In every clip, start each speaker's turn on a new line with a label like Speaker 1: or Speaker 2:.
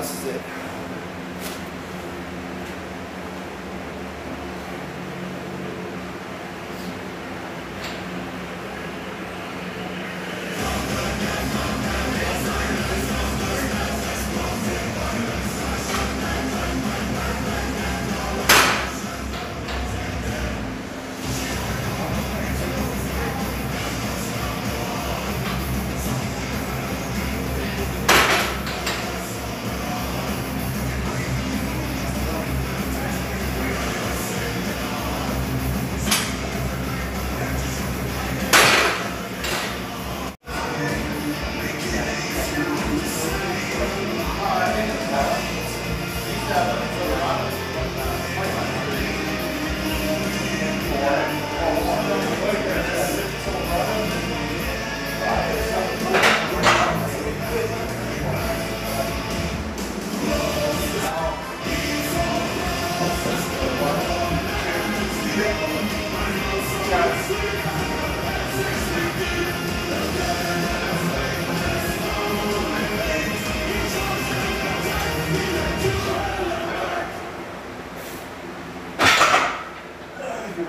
Speaker 1: this is it.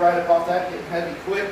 Speaker 1: Right about that, getting heavy quick.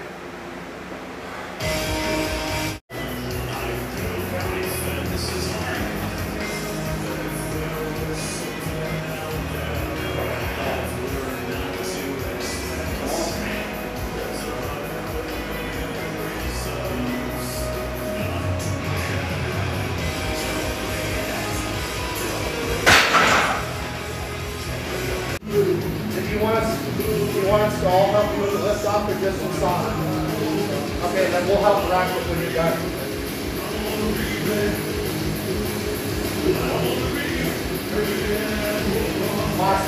Speaker 1: If you want us, you to all help you the lift off or just massage? Okay, then we'll help rack it when you're done.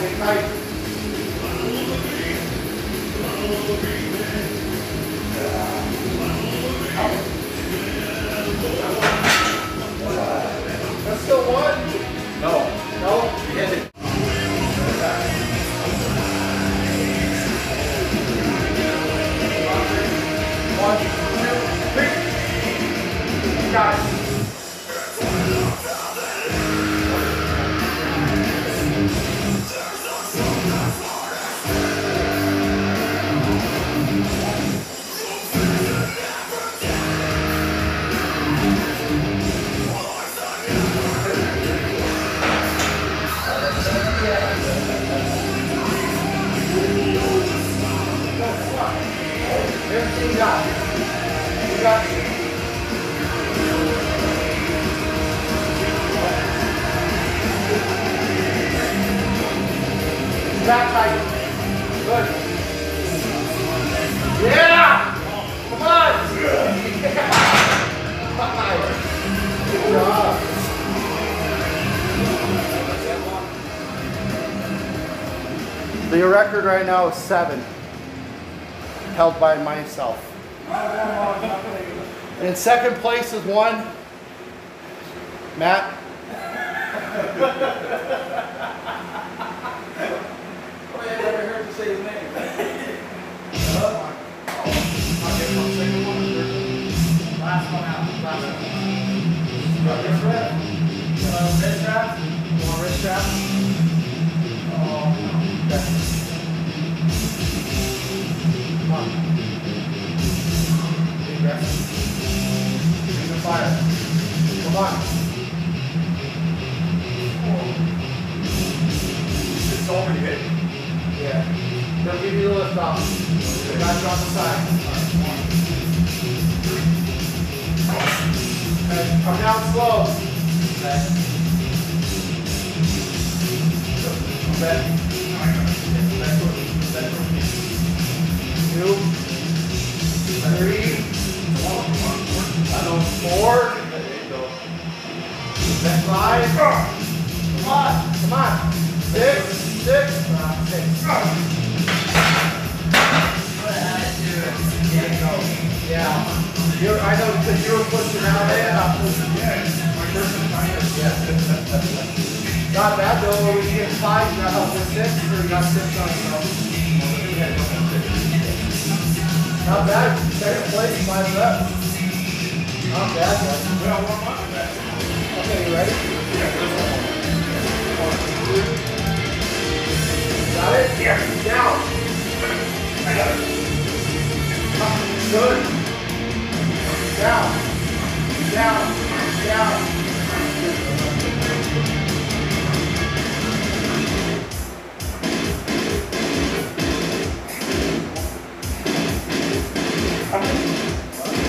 Speaker 1: Stay tight. Back tight. Good. Yeah! Come on! Good job. The record right now is seven, held by myself. And in second place is one, Matt. One out. Last one.
Speaker 2: Wrist wrap? Uh, wrist wrap? You want wrist wrap? Oh, okay. Come on. Be aggressive. Bring the fire. Come on. It's already hit.
Speaker 1: Yeah. They'll give you the lift off. Got you on the side. Okay, come down slow.
Speaker 2: Okay.
Speaker 1: Come back.
Speaker 2: Back
Speaker 1: You're, I know because you were pushing out and I'm pushing. Yeah. Not bad though. When you get five, you got help with six, or you got six on you. Not bad. Second place, five reps. Not bad. though. Okay, you ready? Got it? Yeah. Down. Good. Down. Down. Down.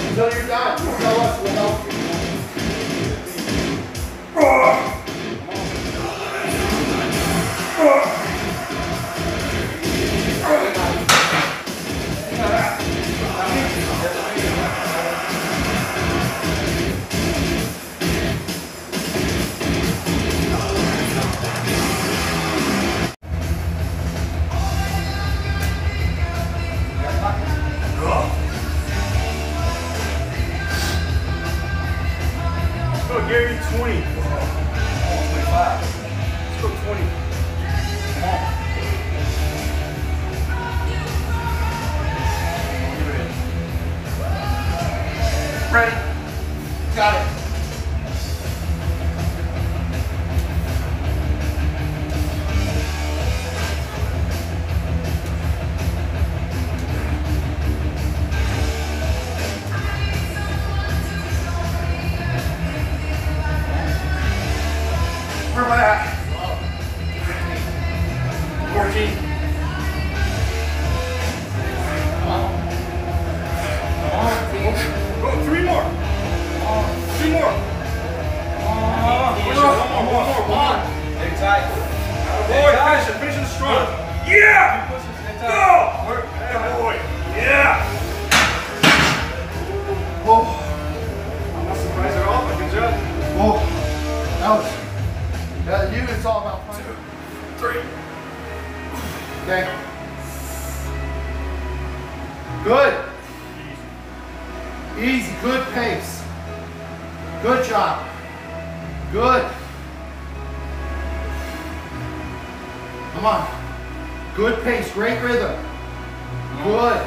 Speaker 1: Until you're done, tell us
Speaker 3: 20. 25. Let's go, 20. Come on. Ready?
Speaker 1: Got it.
Speaker 3: 14. Go, three more. Three more. One more, one more, one more, one more.
Speaker 2: Tight.
Speaker 3: Boy, finish it, finish it strong. Yeah! Good.
Speaker 1: Easy, good pace. Good job. Good. Come on. Good pace, great rhythm. Good.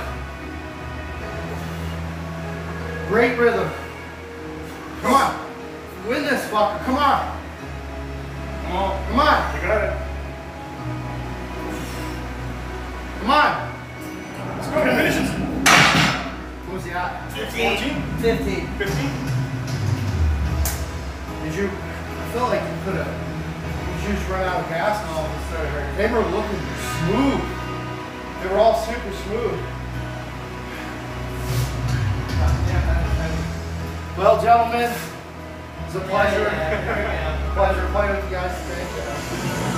Speaker 1: Great rhythm. Come on. Win this fucker. Come on.
Speaker 3: Come on.
Speaker 1: Come on.
Speaker 3: You got it.
Speaker 1: Come on. Who's he at?
Speaker 3: 14?
Speaker 1: 15.
Speaker 3: 15?
Speaker 1: Did you? I felt like you could have. Did you just run out of gas and all of a sudden? They were looking smooth. They were all super smooth. Well, gentlemen, it's a pleasure. pleasure playing with you guys today.